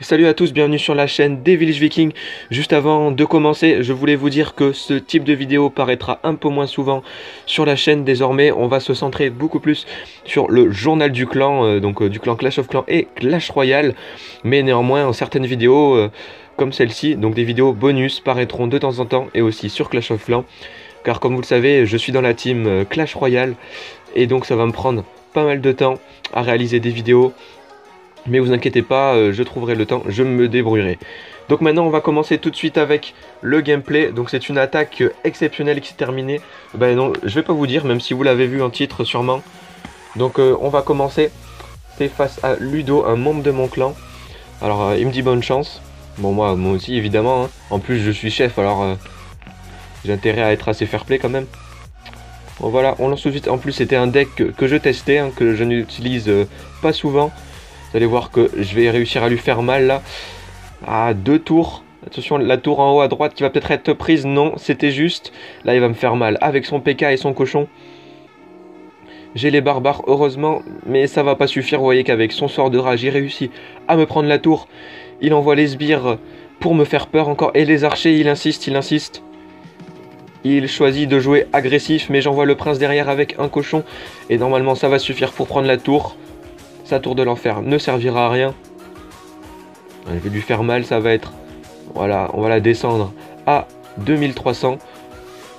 Salut à tous, bienvenue sur la chaîne des Village Vikings. Juste avant de commencer, je voulais vous dire que ce type de vidéo paraîtra un peu moins souvent sur la chaîne désormais. On va se centrer beaucoup plus sur le journal du clan, euh, donc euh, du clan Clash of Clans et Clash Royale. Mais néanmoins, certaines vidéos euh, comme celle-ci, donc des vidéos bonus, paraîtront de temps en temps et aussi sur Clash of Clans. Car comme vous le savez, je suis dans la team Clash Royale et donc ça va me prendre pas mal de temps à réaliser des vidéos mais vous inquiétez pas, euh, je trouverai le temps, je me débrouillerai. Donc maintenant on va commencer tout de suite avec le gameplay. Donc c'est une attaque exceptionnelle qui s'est terminée. Ben non, je vais pas vous dire, même si vous l'avez vu en titre sûrement. Donc euh, on va commencer. C'est face à Ludo, un membre de mon clan. Alors euh, il me dit bonne chance. Bon moi, moi aussi évidemment. Hein. En plus je suis chef alors j'ai intérêt à être assez fair play quand même. Bon voilà, on lance tout de suite. En plus c'était un deck que, je testais, hein, que je n'utilise pas souvent. Vous allez voir que je vais réussir à lui faire mal là. Ah, deux tours. Attention, la tour en haut à droite qui va peut-être être prise. Non, c'était juste. Là, il va me faire mal avec son PK et son cochon. J'ai les barbares, heureusement, mais ça va pas suffire. Vous voyez qu'avec son sort de rage, il réussit à me prendre la tour. Il envoie les sbires pour me faire peur encore. Et les archers, il insiste, il insiste. Il choisit de jouer agressif, mais j'envoie le prince derrière avec un cochon. Et normalement, ça va suffire pour prendre la tour. Sa tour de l'enfer ne servira à rien. Je vais lui faire mal, ça va être... Voilà, on va la descendre à 2300.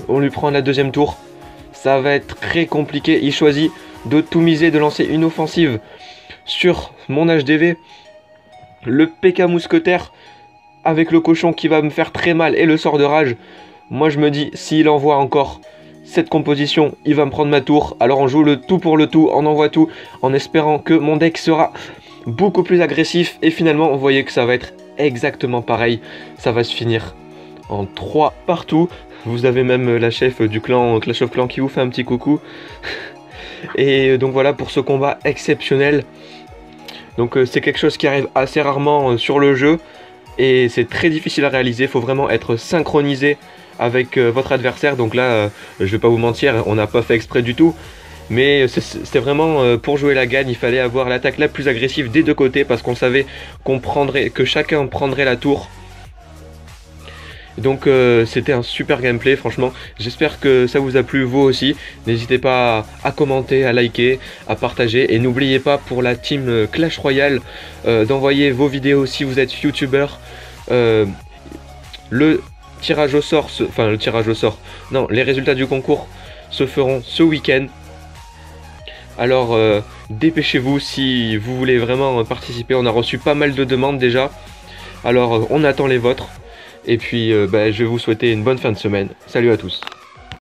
On lui prend la deuxième tour. Ça va être très compliqué. Il choisit de tout miser, de lancer une offensive sur mon HDV. Le PK mousquetaire avec le cochon qui va me faire très mal et le sort de rage. Moi je me dis, s'il envoie encore cette composition, il va me prendre ma tour. Alors on joue le tout pour le tout, on envoie tout, en espérant que mon deck sera beaucoup plus agressif. Et finalement, vous voyez que ça va être exactement pareil. Ça va se finir en 3 partout. Vous avez même la chef du clan Clash of Clans qui vous fait un petit coucou. Et donc voilà pour ce combat exceptionnel. Donc euh, c'est quelque chose qui arrive assez rarement euh, sur le jeu. Et c'est très difficile à réaliser, il faut vraiment être synchronisé avec euh, votre adversaire. Donc là, euh, je vais pas vous mentir, on n'a pas fait exprès du tout. Mais c'était vraiment euh, pour jouer la gagne, il fallait avoir l'attaque la plus agressive des deux côtés parce qu'on savait que chacun prendrait la tour. Donc c'était un super gameplay franchement. J'espère que ça vous a plu vous aussi. N'hésitez pas à, commenter, à liker, à partager. Et n'oubliez pas pour la team Clash Royale d'envoyer vos vidéos si vous êtes youtubeur. le tirage au sort, enfin le tirage au sort, non, les résultats du concours se feront ce week-end. Alors euh, dépêchez-vous si vous voulez vraiment participer. On a reçu pas mal de demandes déjà. Alors euh, on attend les vôtres. Et puis euh, bah, je vais vous souhaiter une bonne fin de semaine. Salut à tous.